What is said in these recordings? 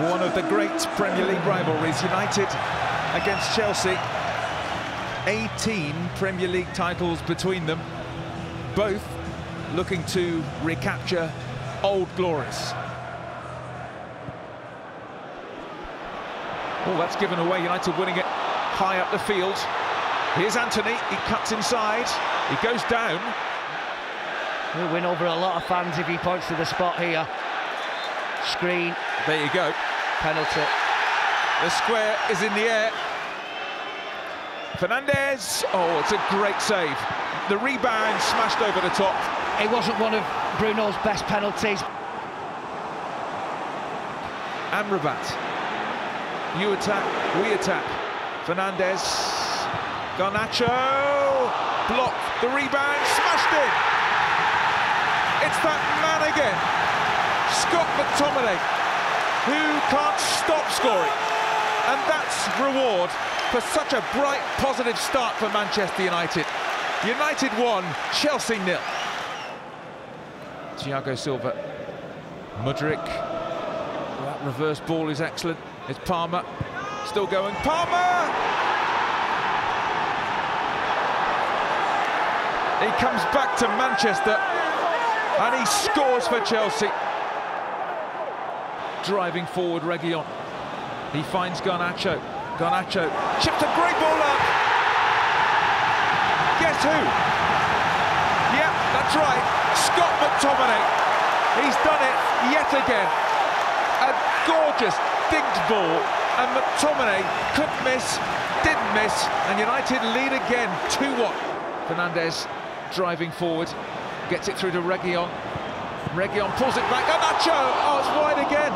one of the great Premier League rivalries, United against Chelsea. 18 Premier League titles between them, both looking to recapture old glories. Oh, that's given away, United winning it high up the field. Here's Antony, he cuts inside, he goes down. He'll win over a lot of fans if he points to the spot here. Screen. There you go. Penalty. The square is in the air. Fernandes, oh, it's a great save. The rebound smashed over the top. It wasn't one of Bruno's best penalties. Amrabat. You attack, we attack. Fernandes. Garnacho. Blocked. The rebound smashed in. It's that man again. Scott McTominay, who can't stop scoring. And that's reward for such a bright, positive start for Manchester United. United one, Chelsea nil. Thiago Silva. Mudryk. That reverse ball is excellent. It's Palmer. Still going. Palmer! He comes back to Manchester and he scores for Chelsea. Driving forward, Reguilon. He finds Garnacho. Garnacho chipped a great ball up. Guess who? Yeah, that's right. Scott McTominay. He's done it yet again. A gorgeous dinked ball, and McTominay couldn't miss, didn't miss, and United lead again 2-1. Fernandes driving forward, gets it through to Reguilon. Reguilon pulls it back. Garnacho! Oh, it's wide again.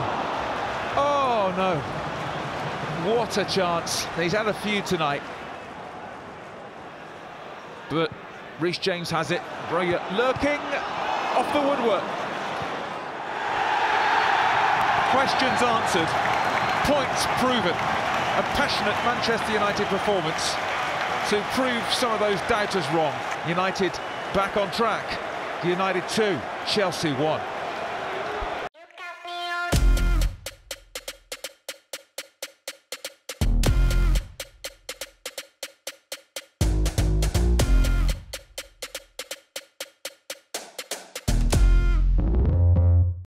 Oh, no. What a chance. He's had a few tonight. But Reece James has it. Broja lurking off the woodwork. Questions answered. Points proven. A passionate Manchester United performance to prove some of those doubters wrong. United back on track. United 2, Chelsea 1.